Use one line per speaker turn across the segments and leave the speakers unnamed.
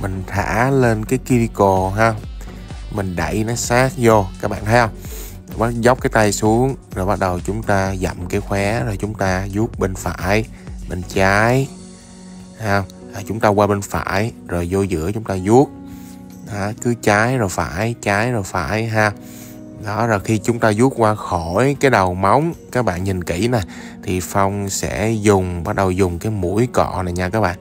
mình thả lên cái cuticle ha. Mình đẩy nó sát vô các bạn thấy không? Bắt dốc cái tay xuống rồi bắt đầu chúng ta dậm cái khóe rồi chúng ta vuốt bên phải bên trái ha. À, chúng ta qua bên phải rồi vô giữa chúng ta vuốt. Đó, cứ trái rồi phải trái rồi phải ha. Đó rồi khi chúng ta vuốt qua khỏi cái đầu móng các bạn nhìn kỹ nè thì phong sẽ dùng bắt đầu dùng cái mũi cọ này nha các bạn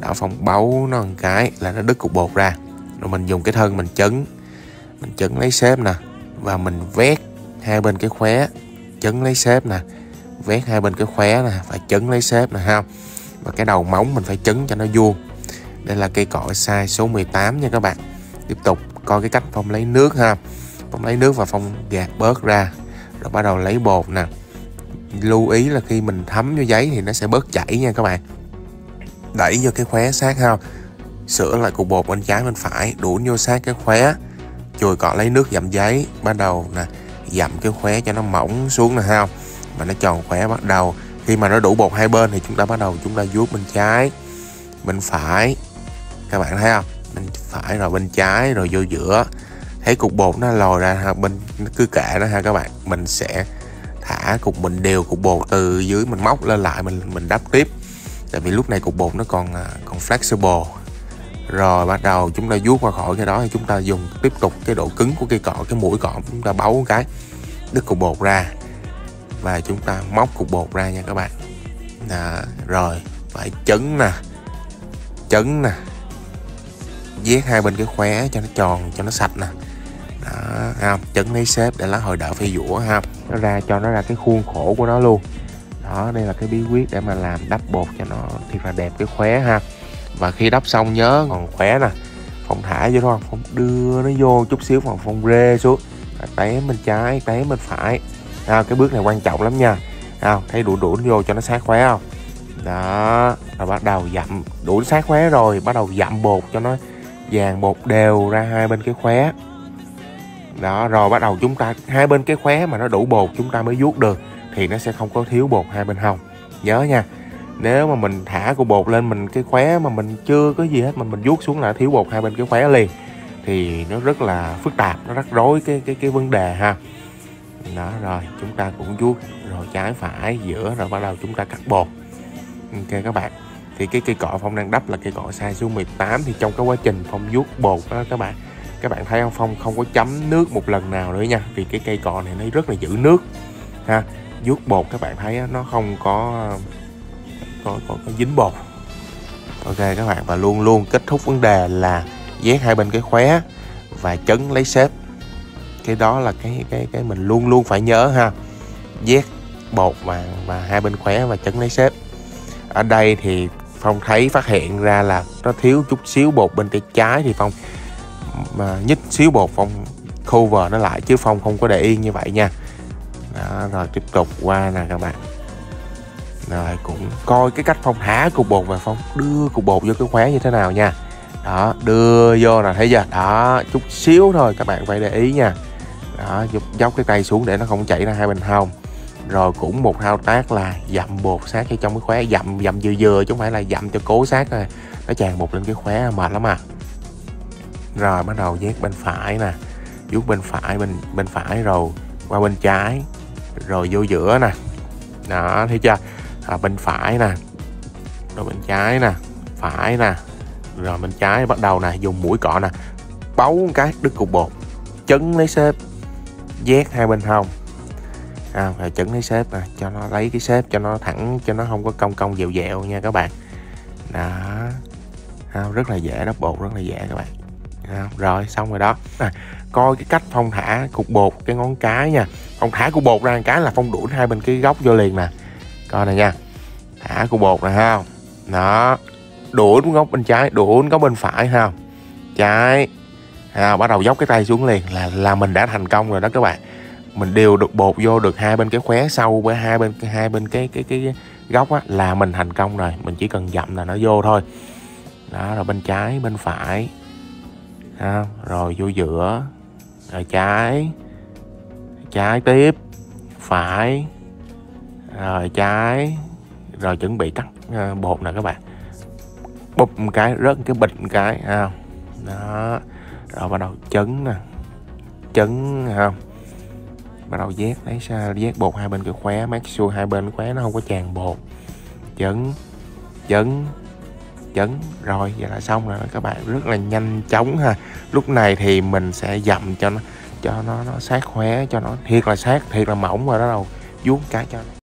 đảo phong bấu nó một cái là nó đứt cục bột ra. Rồi mình dùng cái thân mình chấn. Mình chấn lấy xếp nè. Và mình vét hai bên cái khóe. Chấn lấy xếp nè. Vét hai bên cái khóe nè. Và chấn lấy xếp nè, ha. Và cái đầu móng mình phải chấn cho nó vuông. Đây là cây cọ size số 18 nha các bạn. Tiếp tục coi cái cách phong lấy nước, ha. Phong lấy nước và phong gạt bớt ra. Rồi bắt đầu lấy bột nè. Lưu ý là khi mình thấm vô giấy thì nó sẽ bớt chảy nha các bạn đẩy vô cái khóe sát ha. Sửa lại cục bột bên trái bên phải đuổi vô sát cái khóe. Chùi cọ lấy nước dặm giấy, bắt đầu nè dặm cái khóe cho nó mỏng xuống nè ha. Mà nó tròn khóe bắt đầu. Khi mà nó đủ bột hai bên thì chúng ta bắt đầu chúng ta vuốt bên trái, bên phải. Các bạn thấy không? Bên phải rồi bên trái rồi vô giữa. Thấy cục bột nó lòi ra ha, bên, nó cứ kệ đó ha các bạn. Mình sẽ thả cục, mình đều cục bột từ dưới mình móc lên lại, mình mình đắp tiếp tại vì lúc này cục bột nó còn à, còn flexible. Rồi bắt đầu chúng ta vuốt qua khỏi cái đó thì chúng ta dùng tiếp tục cái độ cứng của cây cọ cái mũi cọ chúng ta bấu cái đứt cục bột ra. Và chúng ta móc cục bột ra nha các bạn. Đó, rồi phải chấn nè chấn nè. Vét hai bên cái khóe cho nó tròn cho nó sạch nè. Đó ha chấn lấy xếp để lá hồi đỡ phay dũa ha nó ra cho nó ra cái khuôn khổ của nó luôn đó đây là cái bí quyết để mà làm đắp bột cho nó thiệt là đẹp cái khóe ha. Và khi đắp xong nhớ còn khỏe nè phong thả vô thôi phong đưa nó vô chút xíu phòng phong rê xuống. Té bên trái té bên phải. À, cái bước này quan trọng lắm nha. À, thấy đủ đủ vô cho nó sát khóe không? Đó rồi bắt đầu dặm. Đủ sát khóe rồi bắt đầu dặm bột cho nó vàng bột đều ra hai bên cái khóe. Đó rồi bắt đầu chúng ta hai bên cái khóe mà nó đủ bột chúng ta mới vuốt được thì nó sẽ không có thiếu bột hai bên hông. Nhớ nha, nếu mà mình thả cục bột lên mình, cái khóe mà mình chưa có gì hết, mà mình vuốt xuống là thiếu bột hai bên cái khóe liền, thì nó rất là phức tạp, nó rắc rối cái cái cái vấn đề ha. Đó, rồi, chúng ta cũng vuốt, rồi trái phải giữa, rồi bắt đầu chúng ta cắt bột. Ok các bạn, thì cái cây cọ phong đang đắp là cây cọ size số 18 thì trong cái quá trình phong vuốt bột đó các bạn các bạn thấy không? Phong không có chấm nước một lần nào nữa nha, vì cái cây cọ này nó rất là giữ nước, ha vuốt bột các bạn thấy nó không có có, có, có dính bột. Ok các bạn và luôn luôn kết thúc vấn đề là vét hai bên cái khóe và chấn lấy xếp. Cái đó là cái cái cái mình luôn luôn phải nhớ ha. Vét bột và và hai bên khóe và chấn lấy xếp. Ở đây thì phong thấy phát hiện ra là nó thiếu chút xíu bột bên tay trái thì phong mà nhích xíu bột phong cover nó lại chứ phong không có để yên như vậy nha đó, rồi tiếp tục qua nè các bạn. Rồi cũng coi cái cách phong thả cục bột và phong đưa cục bột vô cái khóe như thế nào nha. Đó đưa vô là thấy chưa? Đó chút xíu thôi các bạn phải để ý nha. Đó dốc, dốc cái tay xuống để nó không chảy ra hai bên hông. Rồi cũng một thao tác là dặm bột sát cho trong cái khóe dặm dặm vừa vừa chứ không phải là dặm cho cố sát rồi nó tràn bột lên cái khóe mệt lắm à. Rồi bắt đầu vét bên phải nè vuốt bên phải bên bên phải rồi qua bên trái rồi vô giữa nè. Đó thấy chưa? À, bên phải nè. Rồi bên trái nè. Phải nè. Rồi bên trái bắt đầu nè dùng mũi cọ nè. Bấu một cái đứt cục bột. Chấn lấy xếp. Vét hai bên hông. À, rồi chấn lấy xếp nè cho nó lấy cái xếp cho nó thẳng cho nó không có cong cong dẹo dẹo nha các bạn. Đó. À, rất là dễ đắp bột rất là dễ các bạn. À, rồi xong rồi đó. À, coi cái cách phong thả cục bột cái ngón cái nha phong thả cục bột ra một cái là phong đuổi hai bên cái góc vô liền nè. Coi này nha. Thả cục bột này ha đó. Đuổi góc bên trái đuổi góc bên phải ha trái. Ha bắt đầu dốc cái tay xuống liền là là mình đã thành công rồi đó các bạn. Mình đều được bột vô được hai bên cái khóe sâu với hai bên hai bên cái cái cái, cái góc á là mình thành công rồi. Mình chỉ cần dậm là nó vô thôi. Đó rồi bên trái bên phải. Ha, rồi vô giữa. Rồi trái trái tiếp, phải. Rồi trái, rồi chuẩn bị cắt ờ, bột nè các bạn. Bụp một cái, rớt một cái bịch một cái ha đó. Rồi bắt đầu chấn nè. Chấn ha bắt đầu vét lấy sao? Vét bột hai bên cái khóe mát xua hai bên khóe nó không có tràn bột. Chấn chấn chấn. Rồi vậy là xong rồi các bạn. Rất là nhanh chóng ha. Lúc này thì mình sẽ dặm cho nó cho nó nó sát khỏe cho nó. Thiệt là sát, thiệt là mỏng rồi đó đâu vuốt cái cho nó.